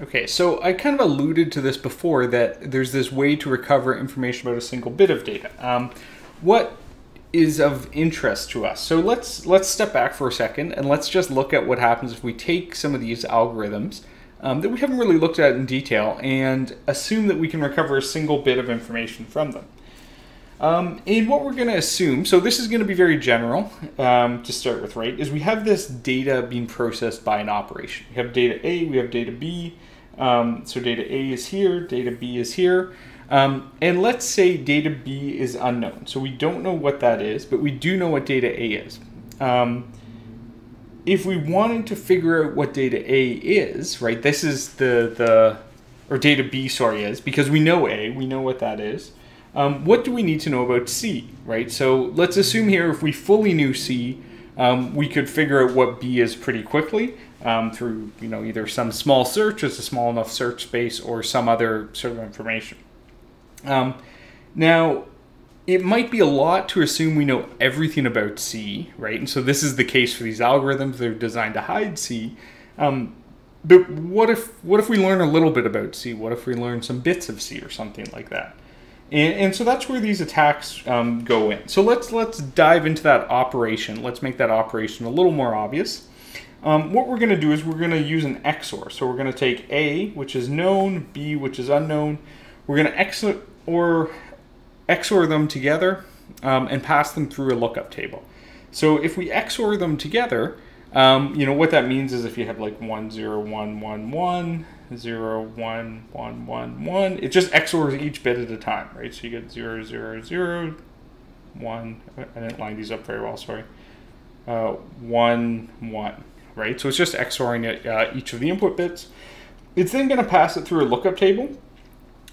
Okay, so I kind of alluded to this before that there's this way to recover information about a single bit of data. Um, what is of interest to us? So let's let's step back for a second and let's just look at what happens if we take some of these algorithms um, that we haven't really looked at in detail and assume that we can recover a single bit of information from them. Um, and what we're going to assume, so this is going to be very general um, to start with, right, is we have this data being processed by an operation. We have data A, we have data B. Um, so data A is here, data B is here. Um, and let's say data B is unknown. So we don't know what that is, but we do know what data A is. Um, if we wanted to figure out what data A is, right, this is the, the or data B, sorry, is, because we know A, we know what that is. Um, what do we need to know about C, right? So let's assume here if we fully knew C, um, we could figure out what B is pretty quickly um, through, you know, either some small search, it's a small enough search space, or some other sort of information. Um, now, it might be a lot to assume we know everything about C, right? And so this is the case for these algorithms. They're designed to hide C. Um, but what if what if we learn a little bit about C? What if we learn some bits of C or something like that? And, and so that's where these attacks um, go in. So let's let's dive into that operation. Let's make that operation a little more obvious. Um, what we're going to do is we're going to use an XOR. So we're going to take A, which is known, B, which is unknown. We're going to XOR, XOR them together um, and pass them through a lookup table. So if we XOR them together, um, you know what that means is if you have like 1, 0, 1, 1, 1, 0, 1, 1, 1, 1. It just XORs each bit at a time, right? So you get 0, 0, 0, 1. I didn't line these up very well, sorry. Uh, 1, 1, right? So it's just XORing uh, each of the input bits. It's then going to pass it through a lookup table.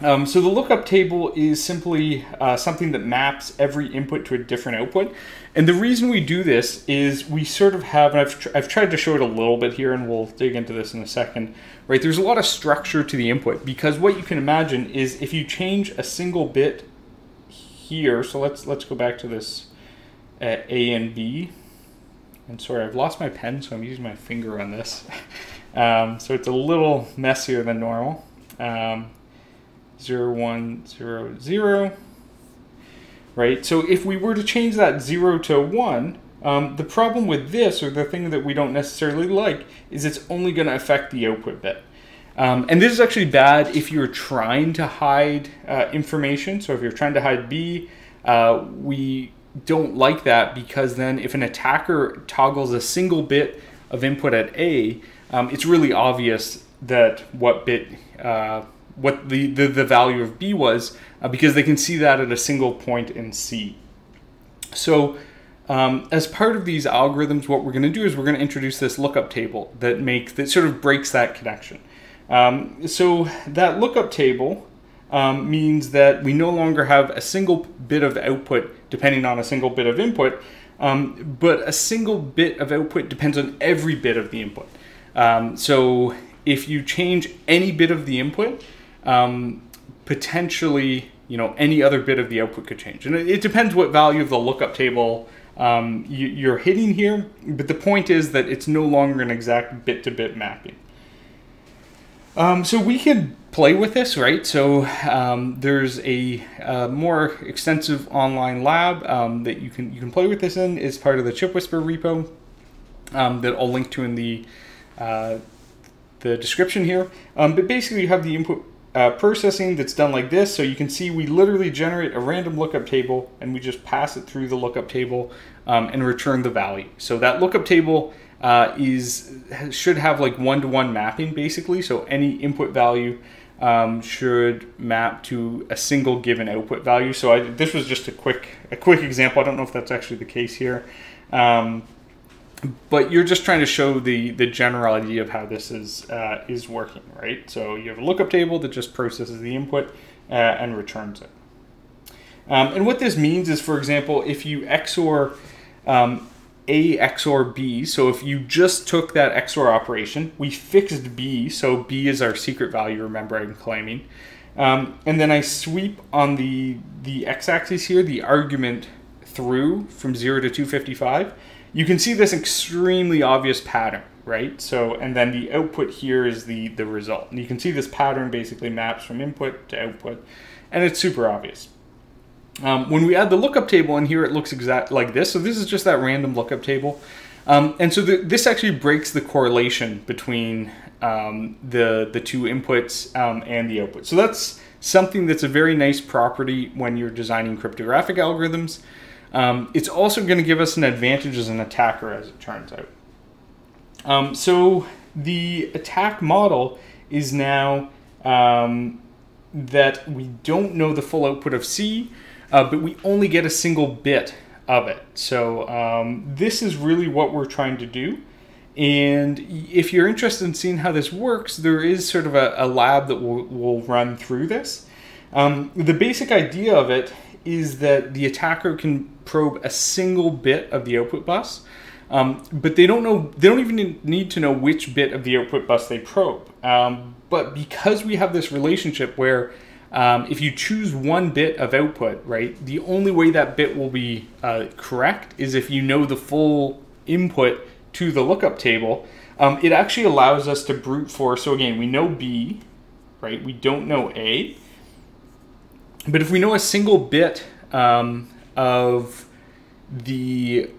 Um, so the lookup table is simply uh, something that maps every input to a different output. And the reason we do this is we sort of have, and I've, tr I've tried to show it a little bit here, and we'll dig into this in a second, right? There's a lot of structure to the input because what you can imagine is if you change a single bit here, so let's, let's go back to this uh, A and B. And sorry, I've lost my pen, so I'm using my finger on this. um, so it's a little messier than normal. Um, 0, 1, 0, 0. Right? So if we were to change that 0 to 1, um, the problem with this, or the thing that we don't necessarily like, is it's only going to affect the output bit. Um, and this is actually bad if you're trying to hide uh, information. So if you're trying to hide B, uh, we don't like that because then if an attacker toggles a single bit of input at A, um, it's really obvious that what bit uh, what the, the, the value of B was uh, because they can see that at a single point in C. So um, as part of these algorithms, what we're going to do is we're going to introduce this lookup table that make that sort of breaks that connection. Um, so that lookup table um, means that we no longer have a single bit of output depending on a single bit of input, um, but a single bit of output depends on every bit of the input. Um, so if you change any bit of the input, um, potentially, you know, any other bit of the output could change. And it, depends what value of the lookup table um, you, are hitting here, but the point is that it's no longer an exact bit-to-bit -bit mapping. Um, so we can play with this, right? So um, there's a uh, more extensive online lab um, that you can you can play with this in. It's part of the ChipWhisperer repo um, that I'll link to in the uh, the description here. Um, but basically, you have the input uh, processing that's done like this. So you can see we literally generate a random lookup table and we just pass it through the lookup table um, and return the value. So that lookup table uh, is should have like one-to-one -one mapping basically. So any input value um, should map to a single given output value. So I, this was just a quick a quick example. I don't know if that's actually the case here. Um, but you're just trying to show the the general idea of how this is uh, is working, right? So you have a lookup table that just processes the input uh, and returns it. Um, and what this means is, for example, if you XOR um, A XOR B, so if you just took that XOR operation, we fixed B, so B is our secret value, remember I'm claiming, um, and then I sweep on the, the x-axis here, the argument through from 0 to 255, you can see this extremely obvious pattern, right? So, and then the output here is the, the result. And you can see this pattern basically maps from input to output, and it's super obvious. Um, when we add the lookup table in here, it looks exact like this. So this is just that random lookup table. Um, and so the, this actually breaks the correlation between um, the, the two inputs um, and the output. So that's something that's a very nice property when you're designing cryptographic algorithms. Um, it's also going to give us an advantage as an attacker, as it turns out. Um, so the attack model is now um, that we don't know the full output of C, uh, but we only get a single bit of it. So um, this is really what we're trying to do. And if you're interested in seeing how this works, there is sort of a, a lab that will, will run through this. Um, the basic idea of it is that the attacker can probe a single bit of the output bus, um, but they don't know. They don't even need to know which bit of the output bus they probe. Um, but because we have this relationship where um, if you choose one bit of output, right, the only way that bit will be uh, correct is if you know the full input to the lookup table. Um, it actually allows us to brute force. So again, we know B, right? We don't know A. But if we know a single bit um, of the,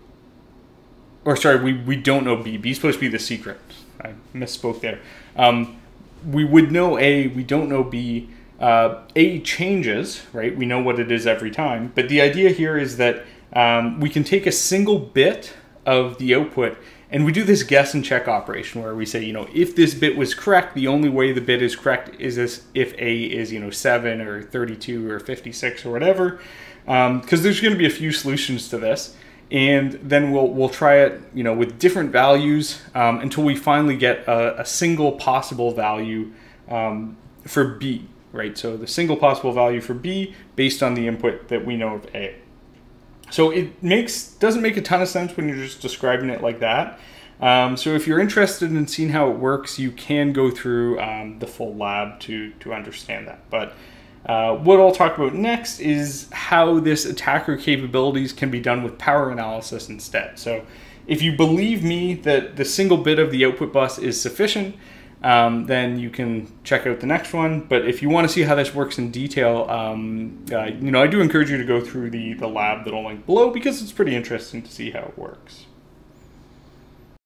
or sorry, we, we don't know B. B is supposed to be the secret. I misspoke there. Um, we would know A, we don't know B. Uh, A changes, right? We know what it is every time. But the idea here is that um, we can take a single bit of the output and we do this guess and check operation where we say, you know, if this bit was correct, the only way the bit is correct is this if A is, you know, 7 or 32 or 56 or whatever. Because um, there's going to be a few solutions to this. And then we'll, we'll try it, you know, with different values um, until we finally get a, a single possible value um, for B, right? So the single possible value for B based on the input that we know of A. So it makes doesn't make a ton of sense when you're just describing it like that. Um, so if you're interested in seeing how it works, you can go through um, the full lab to to understand that. But uh, what I'll talk about next is how this attacker capabilities can be done with power analysis instead. So if you believe me that the single bit of the output bus is sufficient, um, then you can check out the next one. But if you want to see how this works in detail, um, uh, you know, I do encourage you to go through the, the lab that I'll link below because it's pretty interesting to see how it works.